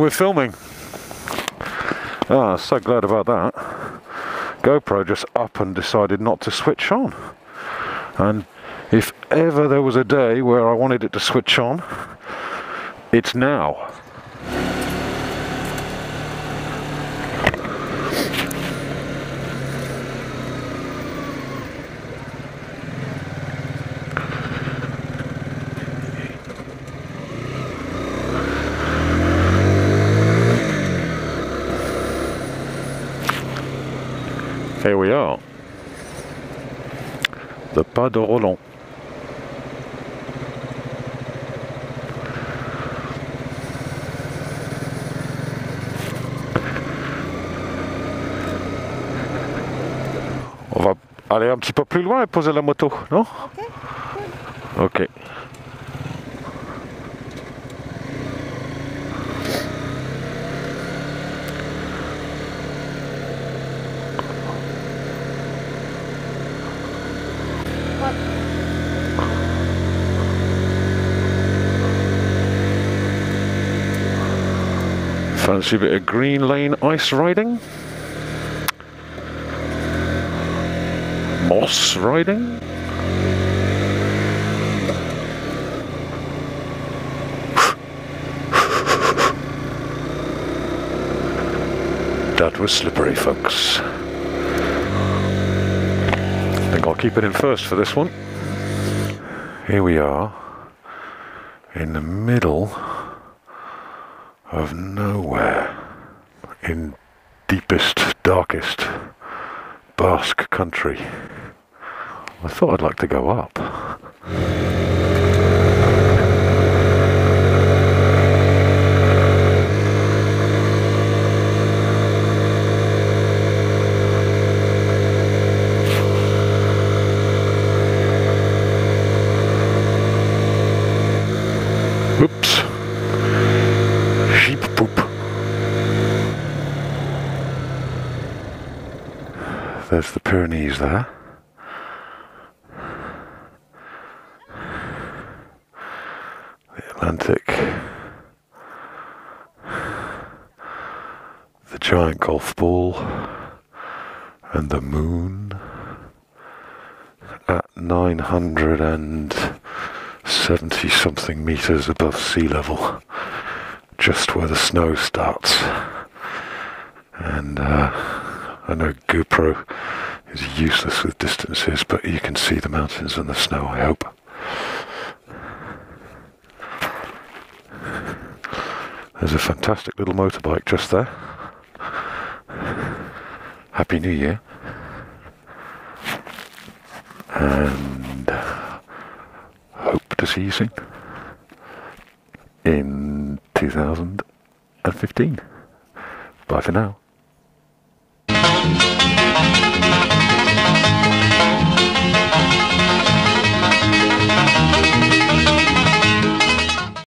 we're filming. Ah, so glad about that. GoPro just up and decided not to switch on. And if ever there was a day where I wanted it to switch on, it's now. Here we are. The Pas de Roland. On va aller un petit peu plus loin et poser la moto, non? Ok. Fancy a bit of green lane ice riding? Moss riding? That was slippery, folks. I think I'll keep it in first for this one. Here we are in the middle of nowhere in deepest, darkest Basque country. I thought I'd like to go up. There's the Pyrenees there. The Atlantic. The giant golf ball. And the moon. At 970 something meters above sea level just where the snow starts. And uh, I know GoPro is useless with distances, but you can see the mountains and the snow, I hope. There's a fantastic little motorbike just there. Happy New Year. And hope to see you soon in 2015. Bye for now.